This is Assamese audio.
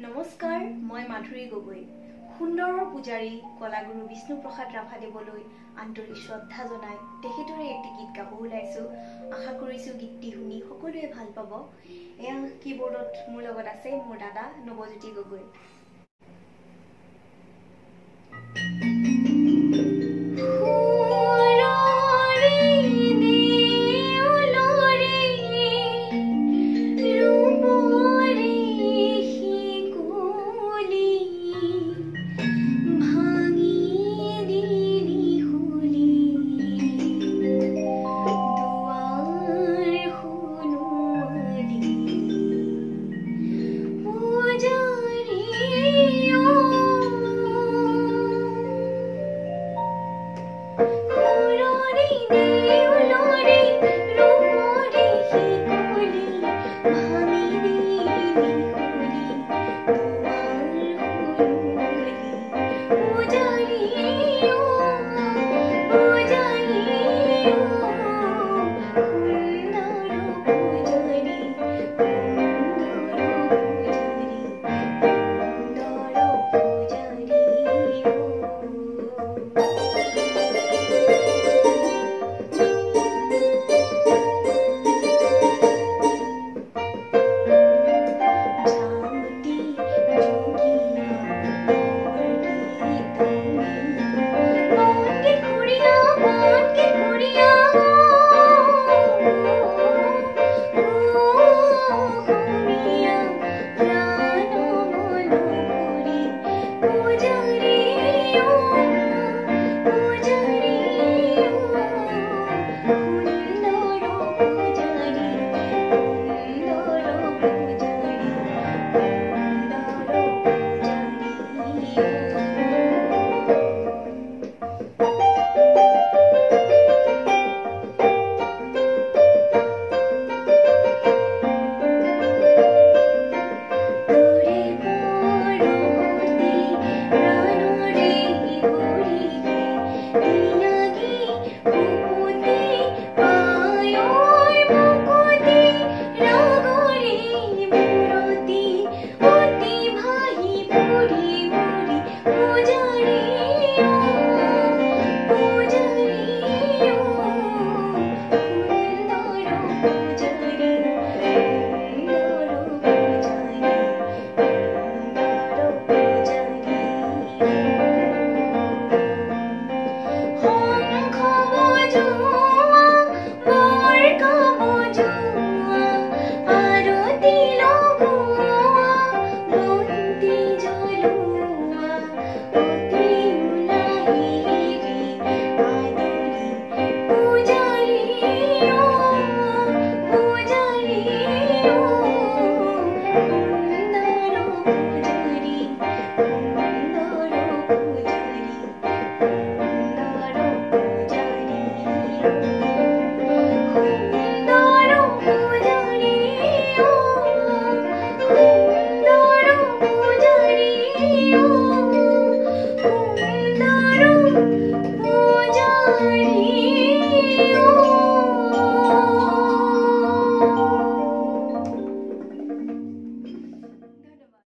নমস্কাৰ মই মাধুৰী গগৈ। সুন্দৰৰ পূজাৰী কলাগুৰু বিষ্ণুপ্ৰসাদ ৰাভাদেৱলৈ আন্তৰিক শ্ৰদ্ধা জনাই তেখেতৰে এটি গীত গাব ওলাইছোঁ। আশা কৰিছোঁ গীতটি শুনি সকলোৱে ভাল পাব। এয়া কীবৰ্ডত মোৰ লগত আছে মোৰ দাদা নৱজ্যোতি গগৈ।